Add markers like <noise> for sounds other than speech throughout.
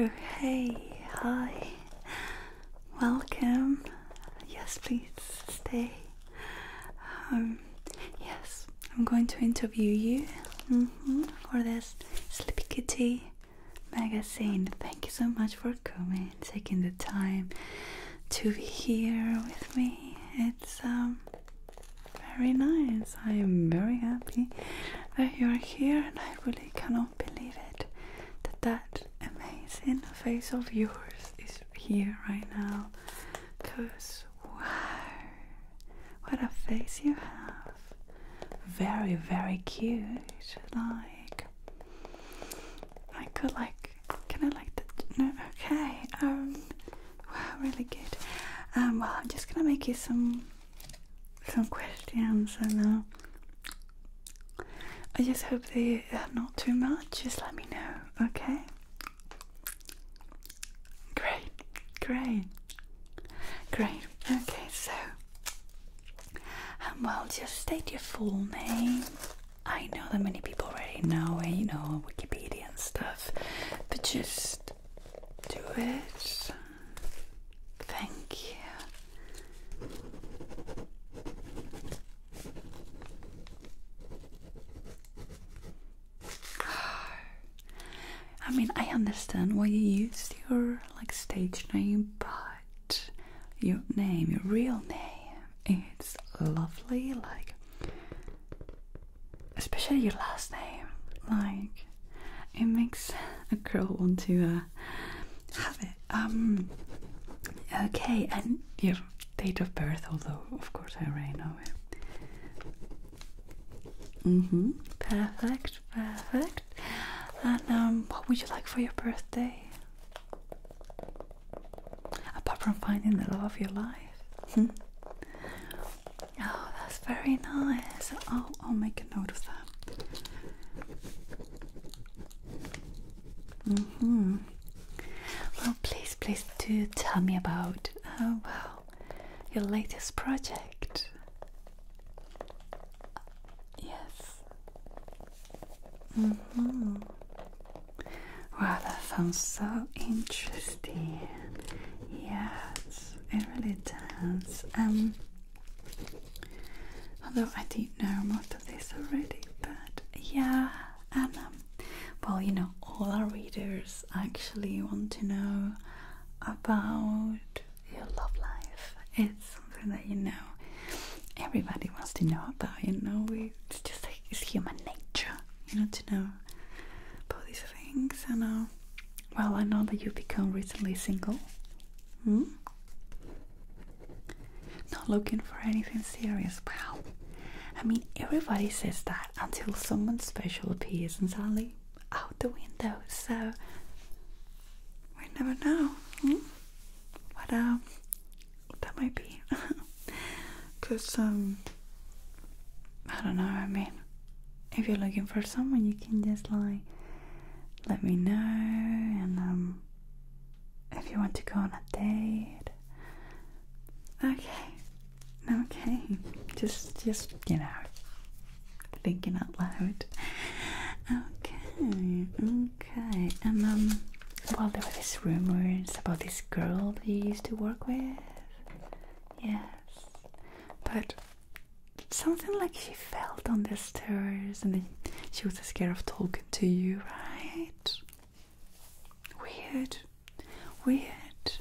Oh, hey, hi. Welcome. Yes, please stay. Um, yes, I'm going to interview you mm-hmm, for this Sleepy Kitty magazine. Thank you so much for coming, taking the time to be here with me. It's um very nice. I am very happy that you're here, and I really cannot believe it that that amazing face of yours is here right now. Cause wow, what a face you have! Very, very cute. Like I could like, can I like that? No, okay. Um, wow, really good. Um, well, I'm just gonna make you some some questions, and uh, I just hope they are not too much. Just let me know, okay? Great, great, great. Okay, so, um, well, just state your full name. I know that many people already know it, you know, Wikipedia and stuff, but just do it. Thank you. I mean, I understand why you used your like stage name, but your name, your real name, it's lovely. Like, especially your last name, like it makes a girl want to uh, have it. Um, okay, and your date of birth, although of course I already know it. Mm-hmm. Perfect, perfect. And um, what would you like for your birthday? Apart from finding the love of your life. Hmm? Oh, that's very nice. I'll, I'll make a note of that. Mm-hmm. Well, please, please do tell me about, oh, well, your latest project. Yes. Mm-hmm. Wow, that sounds so interesting. Yes, it really does. Um, although I did know most of this already, but yeah, and um, well, you know, all our readers actually want to know about your love life. It's something that you know everybody wants to know about. You know, it's just it's human nature, you know, to know about these things. And uh, well, I know that you've become recently single. Hmm? Not looking for anything serious. Well, I mean, everybody says that until someone special appears and suddenly out the window. So we never know. Hmm? What um, that might be. <laughs> Cause um, I don't know. I mean, if you're looking for someone, you can just like let me know, and um, if you want to go on a date, okay, okay, just just you know, thinking out loud. Okay, okay, and um, well, there were these rumors about this girl that used to work with. Yes, but something like she felt on the stairs and then she was scared of talking to you, right? Weird, weird,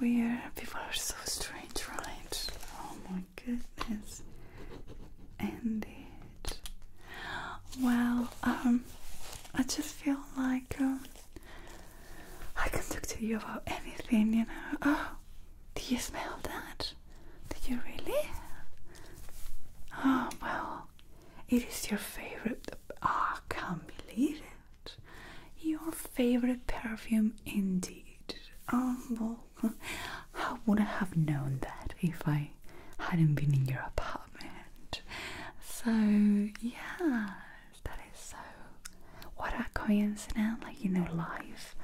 weird. People are so strange, right? Oh my goodness. Indeed. Well, um, I just feel like um, I can talk to you about anything, you know. Oh, do you smell that? Did you really? Oh, well, it is your favorite. Ah, I can't believe it. Your favorite perfume, indeed. Oh, well, <laughs> how would I have known that if I hadn't been in your apartment? So, yes, that is so. What a coincidence, like, you know, life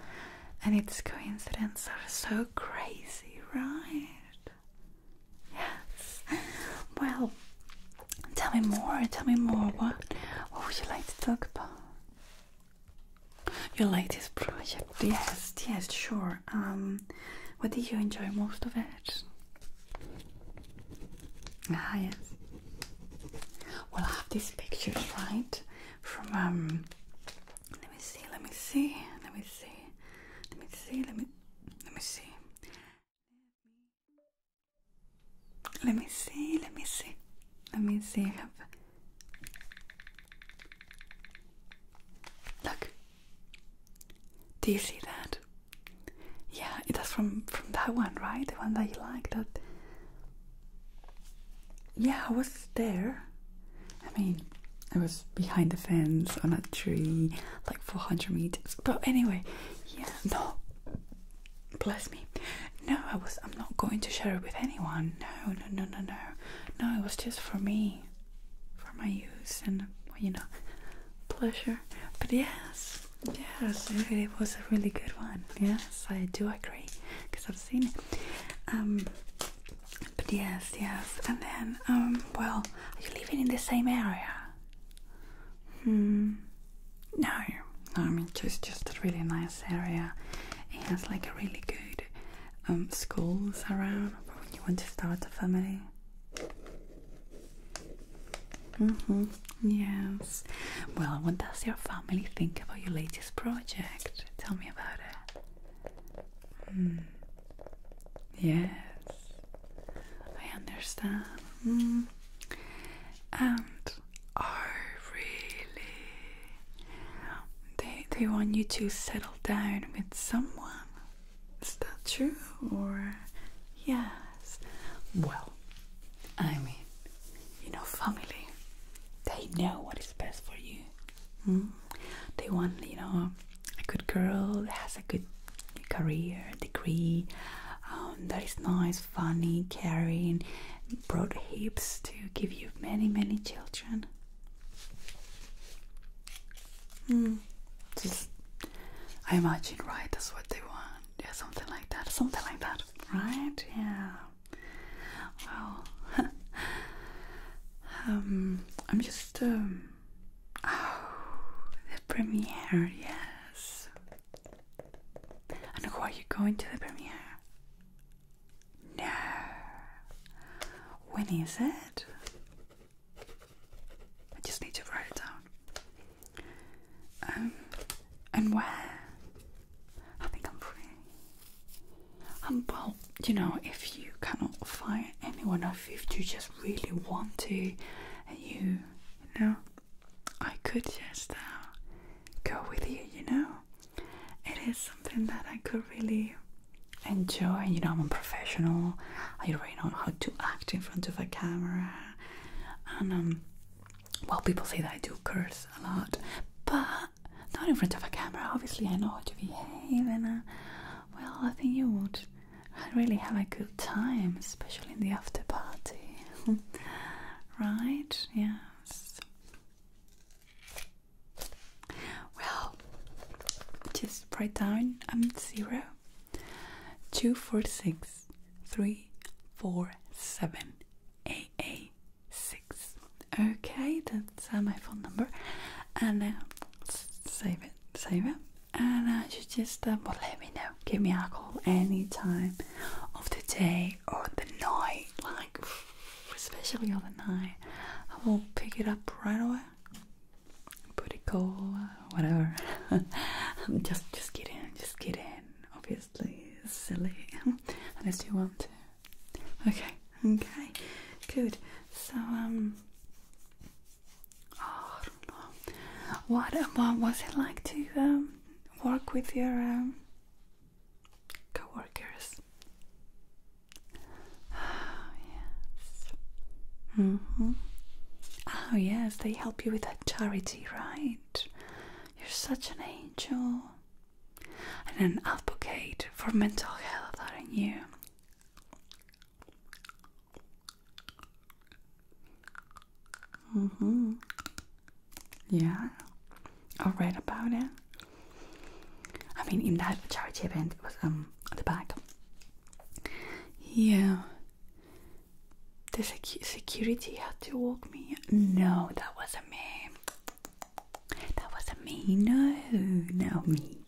and its coincidences are so crazy, right? Yes. Well, tell me more. Tell me more. What? What would you like to talk about? Your latest project. Yes, yes, sure. Um, what did you enjoy most of it? Ah, yes. Well, I have these pictures, right? From um. Let me see. Let me see. Let me see. Let me see. Let me. Let me see. Let me see. Let me see. Look. Do you see that? Yeah, that's from from that one, right? The one that you like. That. Yeah, I was there. I mean, I was behind the fence on a tree, like 400 meters. But anyway, yeah, no. Bless me. No, I was. I'm not going to share it with anyone. No, no, no, no, no. No, it was just for me, for my use and you know, pleasure. But yes, yes, it, was a really good one. Yes, I do agree because I've seen it. Um, but yes, yes, and then um, well, are you living in the same area? Hmm. No, no. I mean, just just a really nice area. It has like a really good um schools around when you want to start a family. Mm-hmm. Yes. Well, what does your family think about your latest project? Tell me about it. Hmm. Yes. I understand. Mm. And are really they they want you to settle down with someone. Is that true? Or yes. Well, I mean, you know, family. They know what is best for you. Mm? They want, you know, a good girl that has a good career, degree, um, that is nice, funny, caring, broad hips to give you many, many children. Mm. Just, I imagine, right? That's what they want. Yeah, something like that. Something like that, right? Yeah. Well, <laughs> um, I'm just um, oh, <sighs> the premiere, yes. And who are you going to the premiere? No. When is it? I just need to write it down. Um, and where? I think I'm free. Um, well, you know, if you cannot find anyone, or if you just really want to, and you, you know, I could just uh, go with you, you know. It is something that I could really enjoy. You know, I'm a professional. I already know how to act in front of a camera, and um, well, people say that I do curse a lot, but not in front of a camera. Obviously, I know how to behave, and uh, well, I think you would really have a good time, especially in the after party. <laughs> right? Yes. Well, just write down um zero two four six three four seven eight six. Okay, that's uh, my phone number, and uh, save it, save it, and uh, you just uh, well, let me know. Give me a call anytime of the day or the night, like especially on the night. I will pick it up right away. Pretty cool, whatever. <laughs> I'm just, just get in, just kidding. Obviously, silly, <laughs> unless you want to. Okay, okay, good. So, um, oh, I don't know. What, what was it like to um work with your um co-workers? Oh, <sighs> yes. Mm-hmm. Oh, yes, they help you with that charity, right? You're such an angel. And an advocate for mental health, aren't you? Mm-hmm. Yeah. I read about it. I mean, in that charity event, it was um at the back. Yeah. The secu security had to walk me. No, that wasn't me. That wasn't me. No, no, me.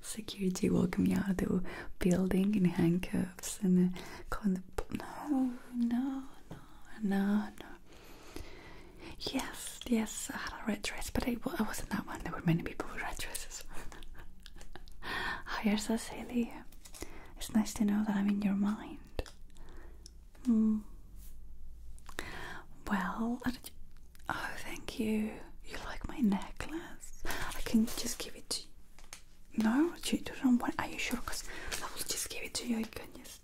security walking me out of the building in handcuffs and uh, calling the no, no, no, no, no. Yes, yes, I had a red dress, but I, I wasn't that one. There were many people with red dresses. Hi, so silly. It's nice to know that I'm in your mind. Hmm. Well, oh, thank you. You like my necklace? I can just give it to you. No, you don't want. Are you sure? Because I will just give it to you. You can just.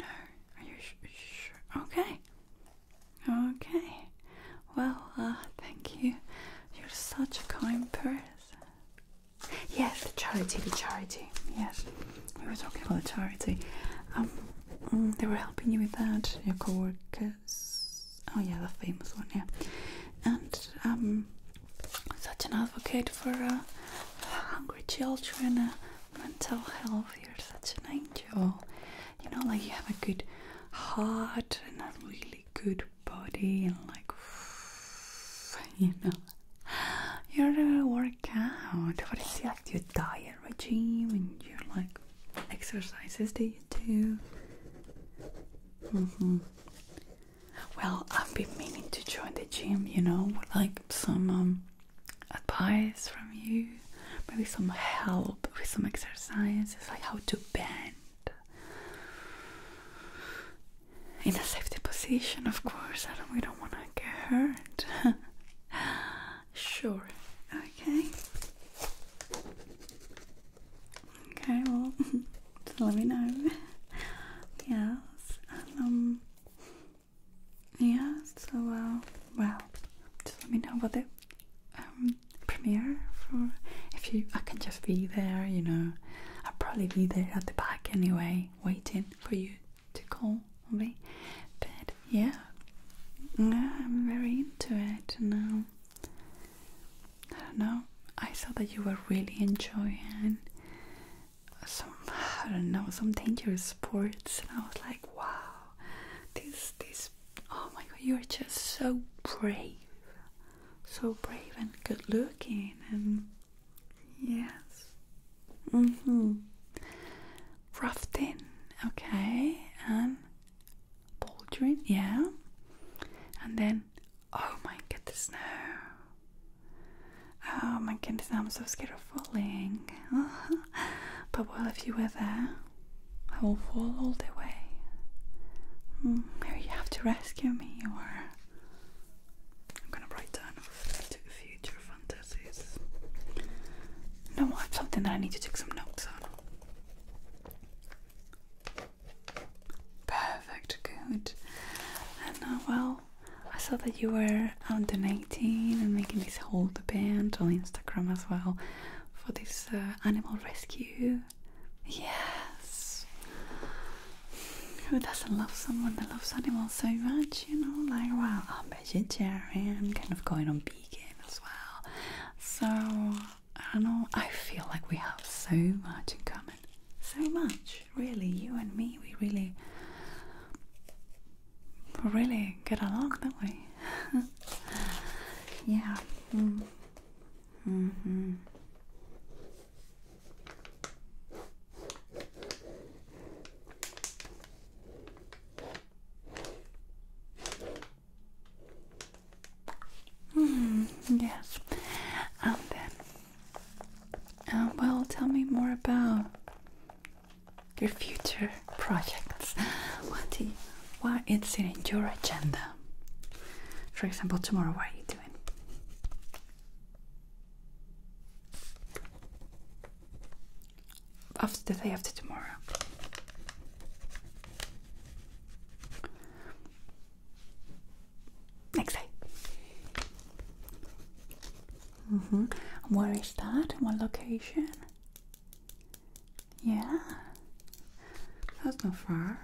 No, are you sure? Okay. Okay. Well, uh, thank you. You're such a kind person. Yes, the charity, the charity. Yes, we were talking about the charity. Um, mm, they were helping you with that. Your co-workers. Oh yeah, the famous one. Yeah, and um, such an advocate for uh, hungry children, uh, mental health. You're such an angel. You know, like you have a good heart and a really good body, and like <sighs> you know, you're gonna work. What is like your diet regime and your like exercises that you do? Mm-hmm. Well, I've been meaning to join the gym, you know, like some um, advice from you, maybe some help with some exercises, like how to bend in a safety position, of course. I don't, we don't want to get hurt. <laughs> sure. Okay. Okay. Well, <laughs> so let me know. yes. And, um. Yes. So, uh, well, just let me know what the um premiere for. If you, I can just be there. You know, I'll probably be there at the back anyway, waiting for you to call me. But yeah, I'm very into it now. I don't know. I saw that you were really enjoying some, I don't know, some dangerous sports, and I was like, wow, this, this, oh my god, you're just so brave, so brave and good looking, and yes, mm-hmm. Rafting, okay, and bouldering, yeah, and then, oh my goodness, no. Oh my goodness, I'm so scared of falling. <laughs> but well, if you were there, I will fall all the way. Mm, you have to rescue me, or I'm gonna write down future fantasies. No, I have something that I need to take some notes on. Perfect, good. And uh, well, I saw that you were donating and making this whole band on Instagram as well for this uh, animal rescue. Yes. Who doesn't love someone that loves animals so much, you know? Like, well, I'm vegetarian, kind of going on vegan as well. So, I don't know, I feel like we have so much in common. So much, really. You and me, we really really get along, don't we? <laughs> yeah. Mm. hmm Mm, yes. And then, uh, well, tell me more about your future projects. Is in your agenda? For example, tomorrow, what are you doing? After the day after tomorrow. Next day. Mm-hmm. Where is that? What location? Yeah. That's not far.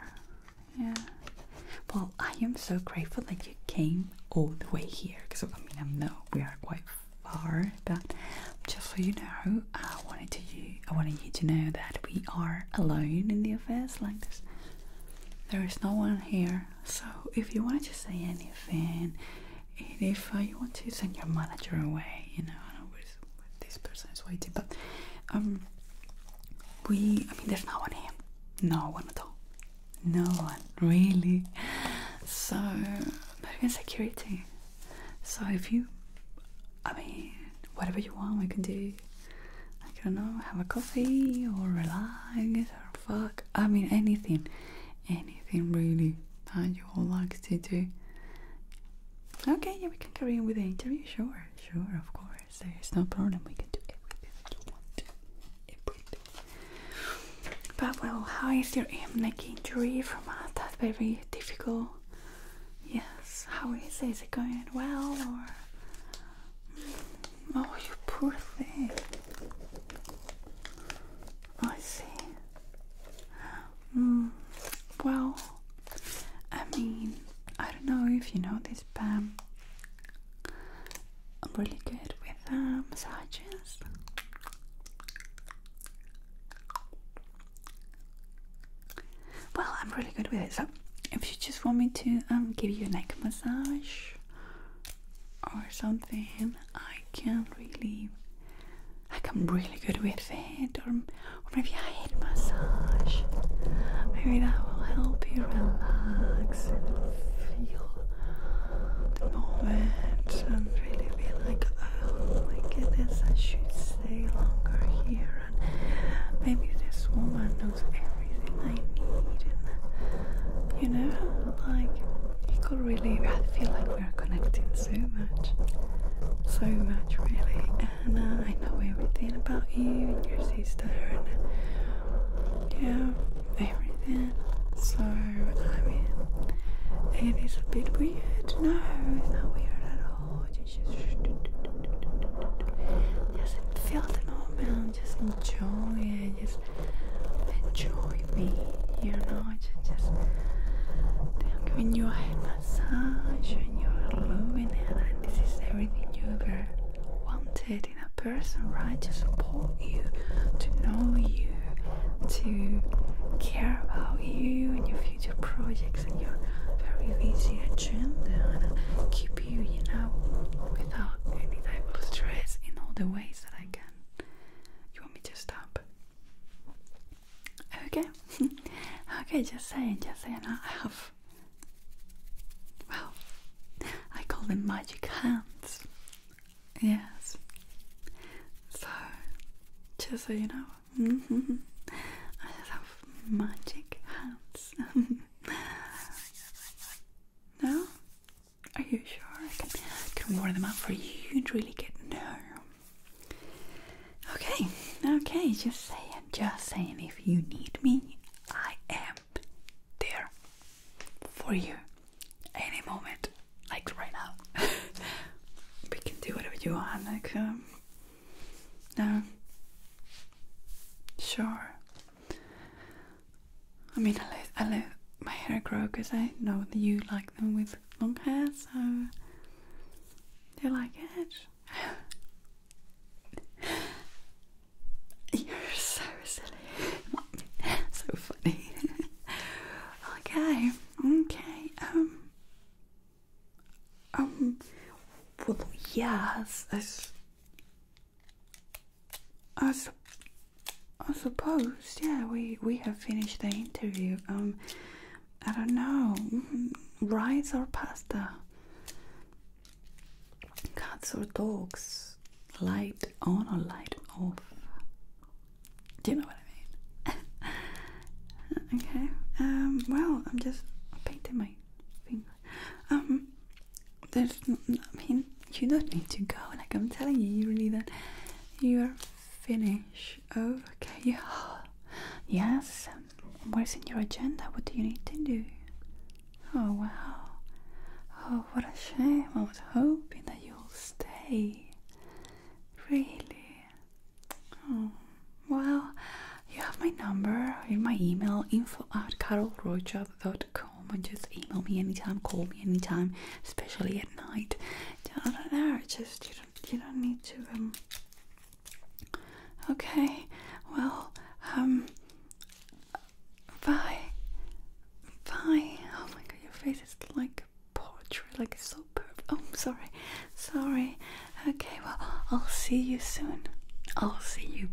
Well, I am so grateful that you came all the way here because I mean I know we are quite far, but just so you know, I wanted to you I wanted you to know that we are alone in the office like this. There is no one here, so if you wanted to say anything, if uh, you want to send your manager away, you know, I know this person is waiting, but um, we, I mean, there's no one here. No one at all. No one, really. So, not even security. So, if you, I mean, whatever you want, we can do. I don't know, have a coffee or relax or fuck. I mean, anything, anything really that you all like to do. Okay, yeah, we can carry on with the interview. Sure, sure, of course. There's no problem. We can do everything that you want. Everything. But well, how is your neck injury from uh, that very difficult? Yes, how is it? Is it going well or? Oh, you poor thing. I see. Mm, well, I mean, I don't know if you know this, but I'm really good with uh, massages. Well, I'm really good with it. So, if you just want me to um give you a neck massage or something, I can really, like I'm really good with it. Or, or maybe a head massage. Maybe that will help you relax and feel the moment and really be like, oh my goodness, I should stay longer here. And maybe this woman knows everything I need. And you know, like you could really, I feel like we're connecting so much, so much really. And uh, I know everything about you and your sister and yeah, everything. So I mean, it is a bit weird. No, it's not weird at all. Just, just, feel the moment. Just enjoy it. Just enjoy me. You know, just, just they're giving you a head massage and you're loving it. And this is everything you ever wanted in a person, right? To support you, to know you, to care about you and your future projects and your very busy agenda and keep you, you know, without any type of stress in all the ways that I can. You want me to stop? Okay. <laughs> okay, just saying, just saying. I have, well, <laughs> I call them magic hands. Yes. Just so you know, mm-hmm. I just have magic hands. <laughs> no? Are you sure? I can, can warm them up for you and really get no. Okay, okay, just saying, just saying. If you need me, I am there for you any moment, like right now. we can do whatever you want, like, um, no, sure. I mean, I let, I let my hair grow because I know that you like them with long hair, so like it? <laughs> You're so silly. <laughs> so funny. <laughs> okay, okay. Um, um, well, yes, I, I, su- I suppose, yeah, we, we have finished the interview. Um, I don't know, mm, rice or pasta? Or dogs? Light on or light off? Do you know what I mean? <laughs> okay. Um. Well, I'm just painting my finger. Um. There's. I mean, you don't need to go. Like I'm telling you, you really don't. You're finished. Oh, okay. <gasps> Yes. Where's in your agenda? What do you need to do? Oh wow. Oh, what a shame. I was hoping that you'll stay. Really? Oh, well, you have my number in my email info at carolrochab.com. and just email me anytime, call me anytime, especially at night. I don't know, just you don't, you don't need to. Um, okay, well, um, bye. Bye. Oh my god, your face is like poetry, like so see you soon. I'll see you